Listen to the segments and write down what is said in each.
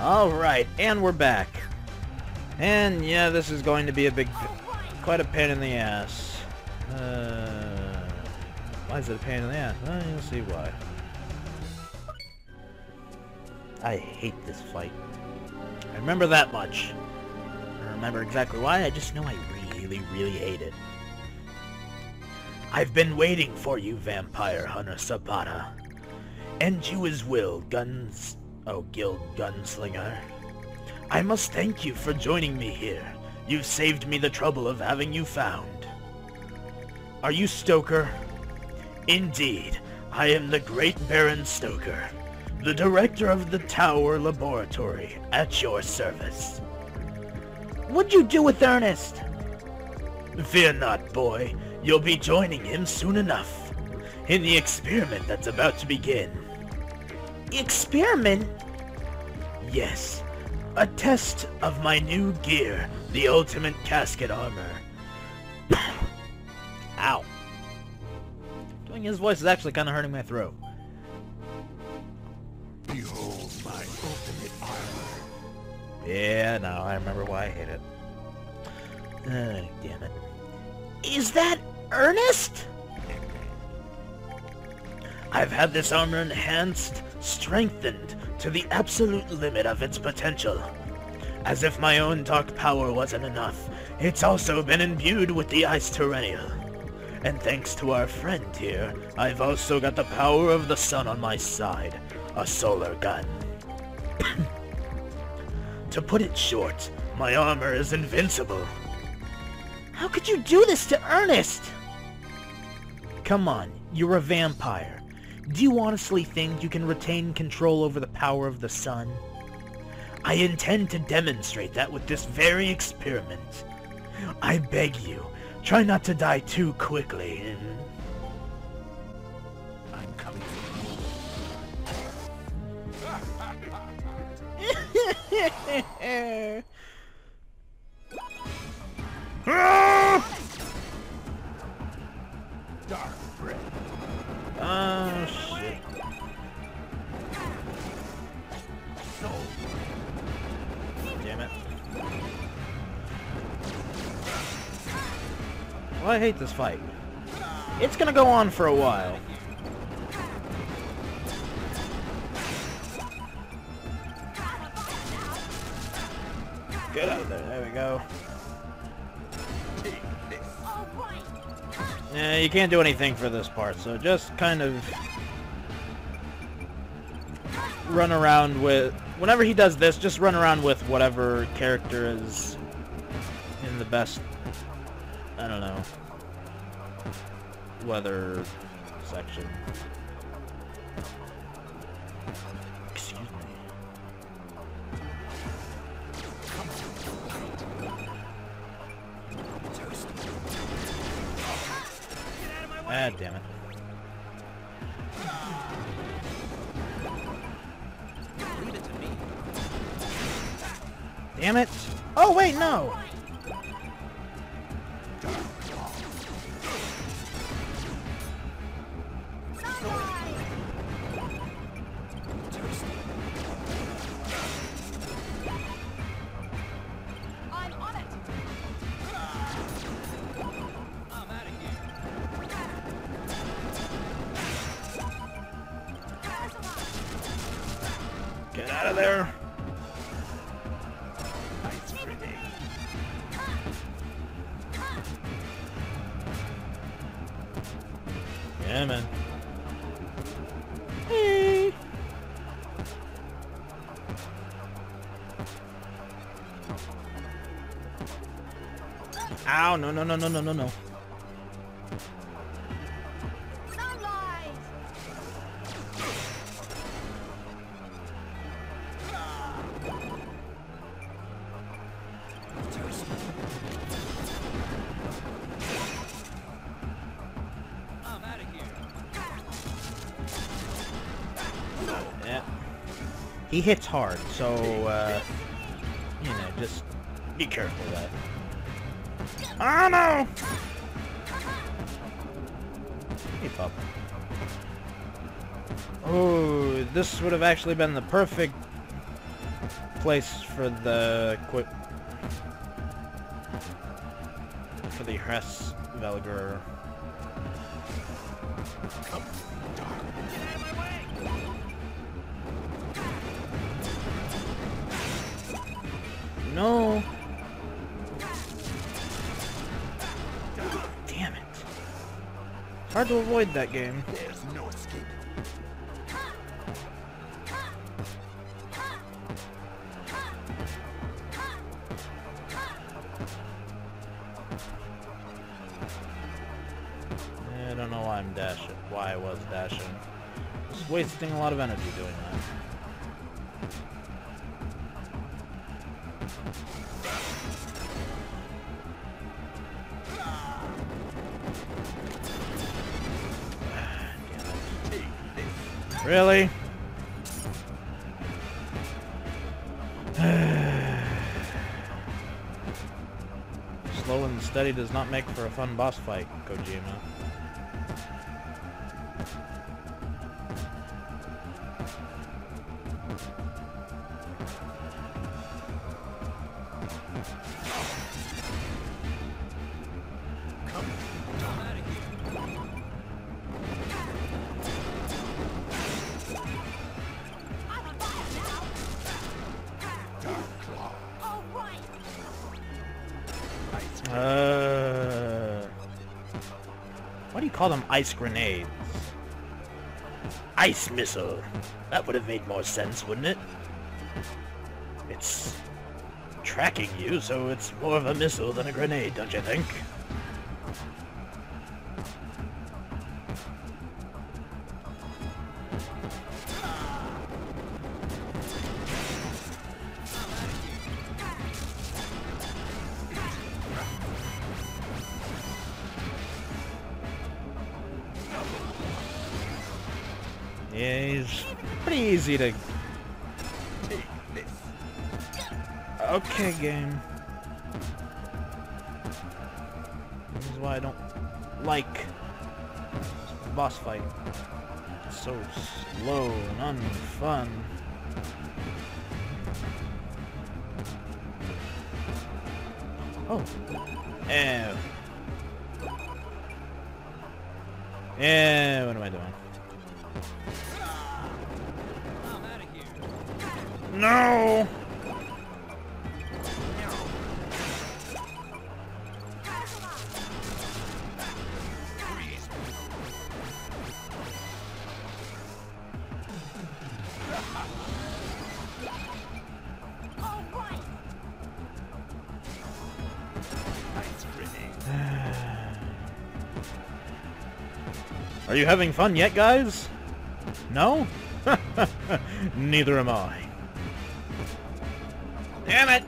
Alright, and we're back. And yeah, this is going to be a big, quite a pain in the ass. Uh, why is it a pain in the ass? Well, you'll see why. I hate this fight. I remember that much. I don't remember exactly why, I just know I really, really hate it. I've been waiting for you, Vampire Hunter Sabata. And you as well, Guns... Oh, Guild Gunslinger. I must thank you for joining me here. You've saved me the trouble of having you found. Are you Stoker? Indeed, I am the Great Baron Stoker, the director of the Tower Laboratory, at your service. What'd you do with Ernest? Fear not, boy. You'll be joining him soon enough. In the experiment that's about to begin. Experiment? Yes. A test of my new gear, the Ultimate Casket Armor. Ow. Doing his voice is actually kind of hurting my throat. Behold my ultimate armor. Yeah, no, I remember why I hate it. Ugh, damn it. Is that Ernest? I've had this armor enhanced, strengthened, to the absolute limit of its potential. As if my own dark power wasn't enough, it's also been imbued with the Ice Terrennial. And thanks to our friend here, I've also got the power of the sun on my side, a solar gun. to put it short, my armor is invincible. How could you do this to Ernest? Come on, you're a vampire. Do you honestly think you can retain control over the power of the sun? I intend to demonstrate that with this very experiment. I beg you, try not to die too quickly. I'm coming for you. Dark breath. Oh, Well, I hate this fight. It's gonna go on for a while. Get out of there. There we go. Yeah, you can't do anything for this part, so just kind of run around with... Whenever he does this, just run around with whatever character is in the best... Weather section. Excuse me. Ah, damn it. Damn it! Oh, wait, no! There! Yeah, man. Hey. Ow, no, no, no, no, no, no, no. He hits hard, so, uh, you know, just be careful of that. Oh, no! Hey, pup. Oh, this would have actually been the perfect place for the for the Hres Velger. No. Damn it. It's hard to avoid that game. There's no escape. I don't know why I'm dashing. Why I was dashing. Just wasting a lot of energy doing that. Really? Slow and steady does not make for a fun boss fight, Kojima. Call them ice grenades? Ice missile. That would have made more sense, wouldn't it? It's tracking you, so it's more of a missile than a grenade, don't you think? Yeah, he's pretty easy to... Okay, game. This is why I don't like boss fight. It's so slow and unfun. Oh. Yeah. Yeah, what am I doing? No! Are you having fun yet, guys? No? Neither am I. Damn it!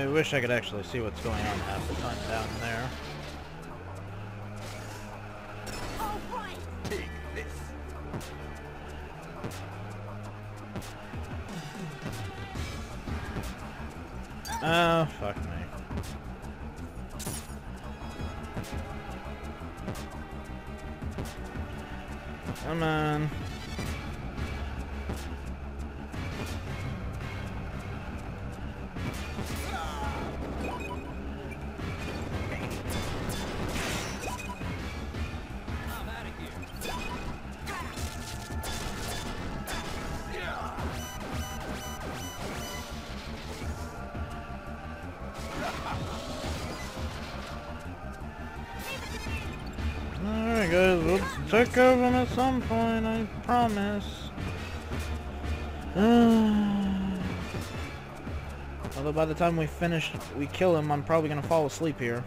I wish I could actually see what's going on half the time down there. Oh, fuck me. Come on. Guys, we'll take over at some point, I promise. Although by the time we finish, we kill him, I'm probably gonna fall asleep here.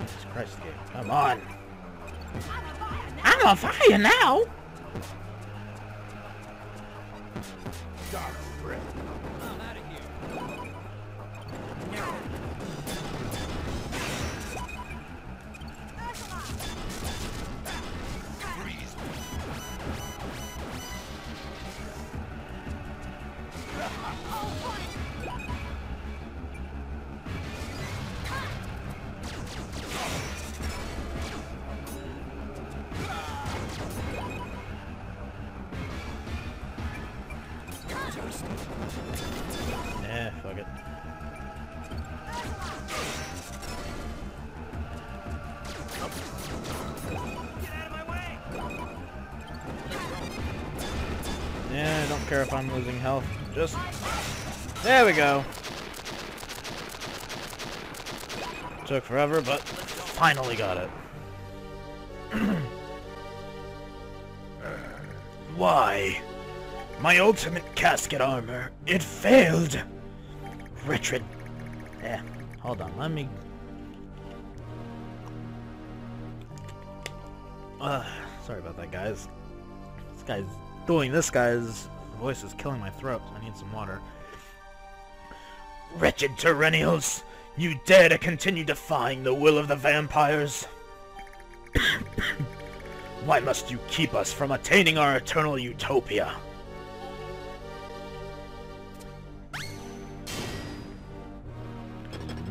Jesus Christ, game. Come on. I'm on fire now. Yeah, fuck it. Yeah, I don't care if I'm losing health. Just... There we go. Took forever, but finally got it. Why? My ultimate casket armor, it failed. Wretched. Yeah, hold on, let me... Uh, sorry about that, guys. This guy's... Doing this guy's voice is killing my throat, I need some water. Wretched Terrennials, you dare to continue defying the will of the vampires? Why must you keep us from attaining our eternal utopia?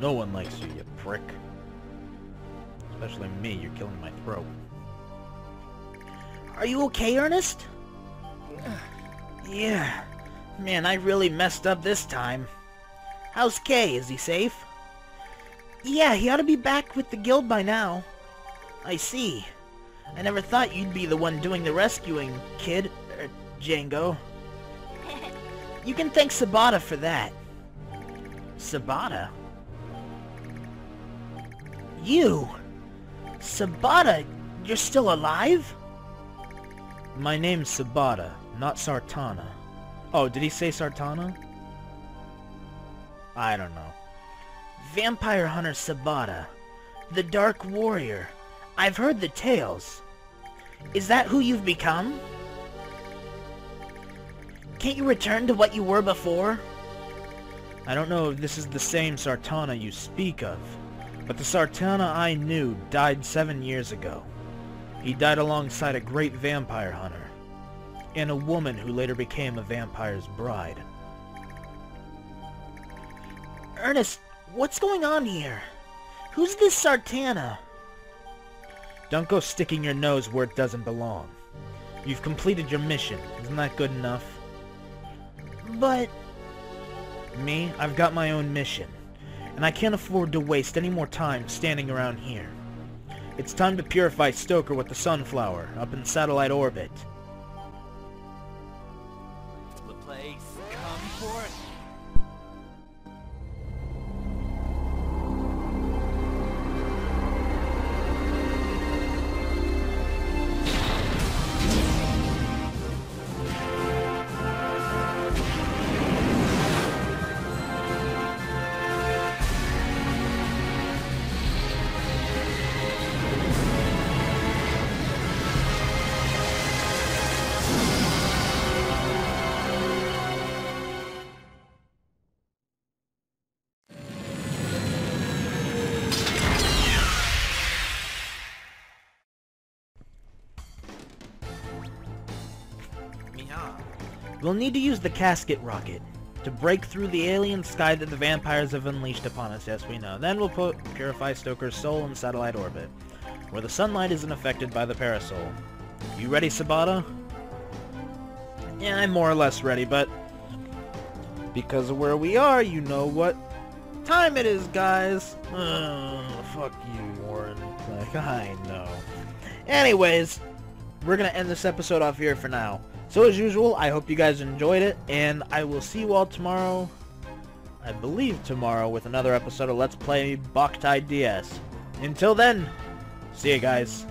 No one likes you, you prick. Especially me, you're killing my throat. Are you okay, Ernest? yeah. Man, I really messed up this time. How's Kay? Is he safe? Yeah, he ought to be back with the guild by now. I see. I never thought you'd be the one doing the rescuing, kid. Er, Django. You can thank Sabata for that. Sabata? You? Sabata? You're still alive? My name's Sabata, not Sartana. Oh, did he say Sartana? I don't know. Vampire Hunter Sabata. The Dark Warrior. I've heard the tales. Is that who you've become? Can't you return to what you were before? I don't know if this is the same Sartana you speak of, but the Sartana I knew died seven years ago. He died alongside a great vampire hunter, and a woman who later became a vampire's bride. Ernest, what's going on here? Who's this Sartana? Don't go sticking your nose where it doesn't belong. You've completed your mission. Isn't that good enough? But... Me, I've got my own mission, and I can't afford to waste any more time standing around here. It's time to purify Stoker with the Sunflower, up in satellite orbit. We'll need to use the casket rocket to break through the alien sky that the vampires have unleashed upon us, yes we know. Then we'll put Purify Stoker's soul in satellite orbit, where the sunlight isn't affected by the parasol. You ready, Sabata? Yeah, I'm more or less ready, but because of where we are, you know what time it is, guys. Uh, fuck you, Warren. Like, I know. Anyways, we're gonna end this episode off here for now. So as usual, I hope you guys enjoyed it, and I will see you all tomorrow, I believe tomorrow, with another episode of Let's Play Boktai DS. Until then, see you guys.